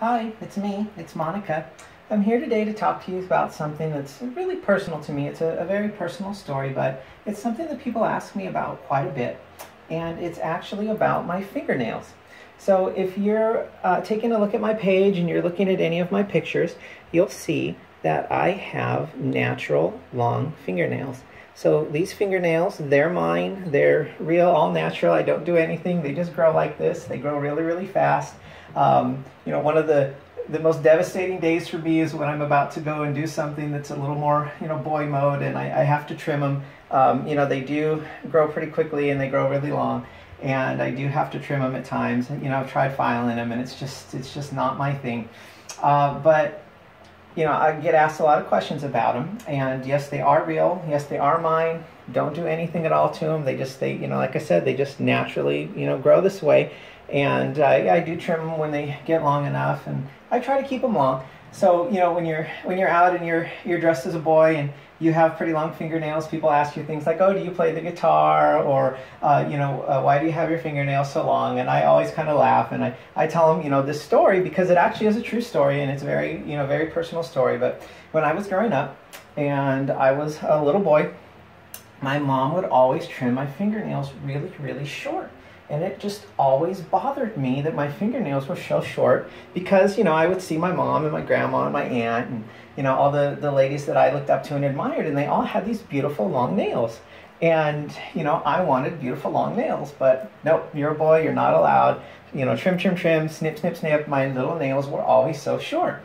Hi, it's me. It's Monica. I'm here today to talk to you about something that's really personal to me. It's a, a, very personal story, but it's something that people ask me about quite a bit. And it's actually about my fingernails. So if you're uh, taking a look at my page and you're looking at any of my pictures, you'll see that I have natural long fingernails. So these fingernails, they're mine. They're real, all natural. I don't do anything. They just grow like this. They grow really, really fast. Um, you know, one of the the most devastating days for me is when I'm about to go and do something that's a little more, you know, boy mode, and I, I have to trim them. Um, you know, they do grow pretty quickly and they grow really long, and I do have to trim them at times. You know, I've tried filing them, and it's just it's just not my thing. Uh, but you know, I get asked a lot of questions about them, and yes, they are real. Yes, they are mine. Don't do anything at all to them. They just, they, you know, like I said, they just naturally, you know, grow this way. And I, I do trim them when they get long enough, and I try to keep them long. So, you know, when you're when you're out and you're you're dressed as a boy and you have pretty long fingernails, people ask you things like, "Oh, do you play the guitar?" or, uh, you know, uh, "Why do you have your fingernails so long?" And I always kind of laugh and I, I tell them, you know, this story because it actually is a true story and it's very, you know, very personal story. But when I was growing up and I was a little boy, my mom would always trim my fingernails really, really short. And it just always bothered me that my fingernails were so short because you know i would see my mom and my grandma and my aunt and you know all the, the ladies that i looked up to and admired and they all had these beautiful long nails. And you know i wanted beautiful long nails but nope you're a boy you're not allowed. You know trim trim trim snip snip snip my little nails were always so short.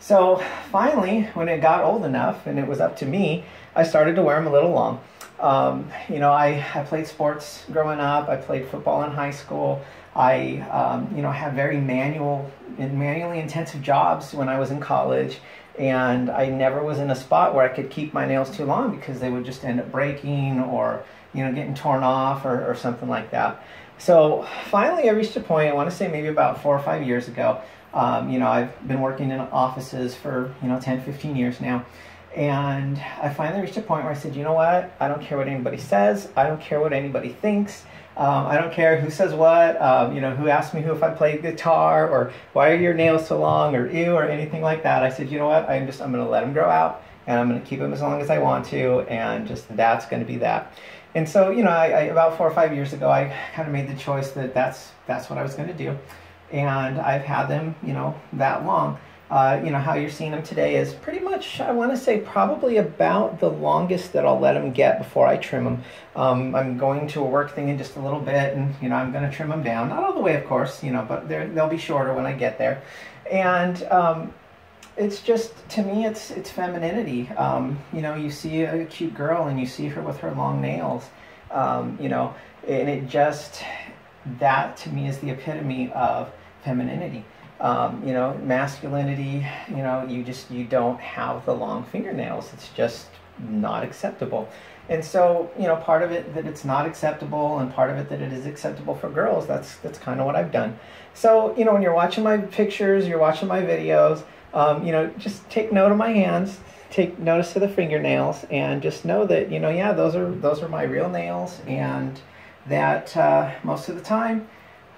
So finally when it got old enough and it was up to me i started to wear them a little long um, you know, I, I played sports growing up. I played football in high school. I, um, you know, had very manual, manually intensive jobs when I was in college, and I never was in a spot where I could keep my nails too long because they would just end up breaking or, you know, getting torn off or, or something like that. So finally, I reached a point. I want to say maybe about four or five years ago. Um, you know, I've been working in offices for you know 10, 15 years now and I finally reached a point where I said, you know what? I don't care what anybody says. I don't care what anybody thinks. Um, I don't care who says what. Um, you know, who asked me who if I played guitar or why are your nails so long or ew or anything like that. I said, you know what? I'm just I'm going to let them grow out and I'm going to keep them as long as I want to, and just that's going to be that. And so, you know, I, I, about four or five years ago, I kind of made the choice that that's that's what I was going to do, and I've had them, you know, that long. Uh, you know, how you're seeing them today is pretty much, I want to say, probably about the longest that I'll let them get before I trim them. Um, I'm going to a work thing in just a little bit, and, you know, I'm going to trim them down. Not all the way, of course, you know, but they'll be shorter when I get there. And, um, it's just to me it's it's femininity um, you know you see a cute girl and you see her with her long nails um, you know and it just that to me is the epitome of femininity um, you know, masculinity, you know, you just, you don't have the long fingernails. It's just not acceptable. And so, you know, part of it that it's not acceptable and part of it that it is acceptable for girls, that's, that's kind of what I've done. So, you know, when you're watching my pictures, you're watching my videos, um, you know, just take note of my hands, take notice of the fingernails and just know that, you know, yeah, those are, those are my real nails and that uh, most of the time,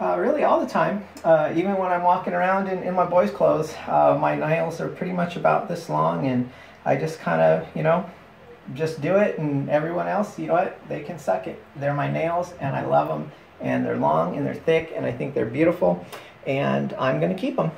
uh, really all the time. Uh, even when I'm walking around in, in my boy's clothes, uh, my nails are pretty much about this long and I just kind of, you know, just do it and everyone else, you know what, they can suck it. They're my nails and I love them and they're long and they're thick and I think they're beautiful and I'm going to keep them.